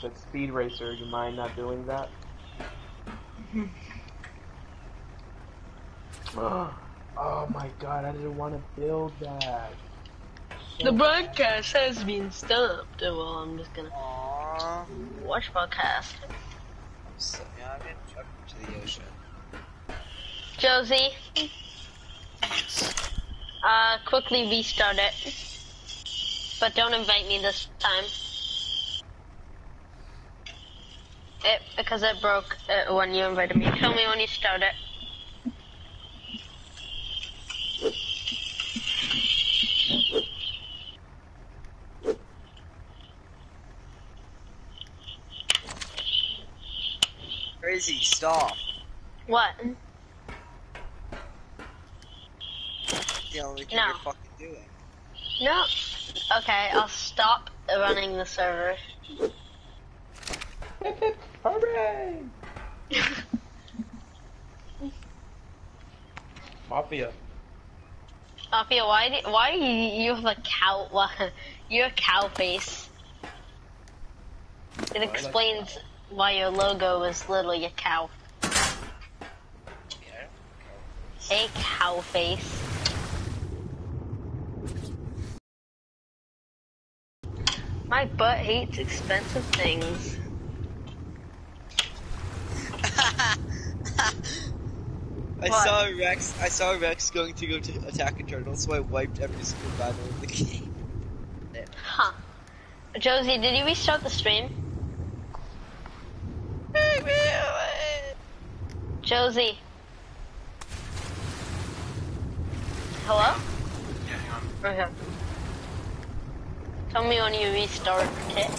said Speed Racer. You mind not doing that? oh my god, I didn't want to build that. So The broadcast has been stopped. Oh, well, I'm just gonna Aww. watch podcast. So, yeah, I'm in up to the ocean. Jozey, uh, quickly restart it. But don't invite me this time. It, because it broke uh, when you invited me. Tell me when you start it. Crazy, stop. What? The only thing No. you're fucking doing. No. Okay, I'll stop running the server. Mafia. Mafia, why do, why do you, you have a cow? Why, you have cow face. It like explains why your logo is literally a cow. Yeah. A cow face. My butt hates expensive things. I What? saw Rex. I saw Rex going to go to attack a turtle, so I wiped every single battle in the game. Huh. Jozey, did you restart the stream? Jozey. Hello? Yeah, hang on. Okay. Tell me when you restart it.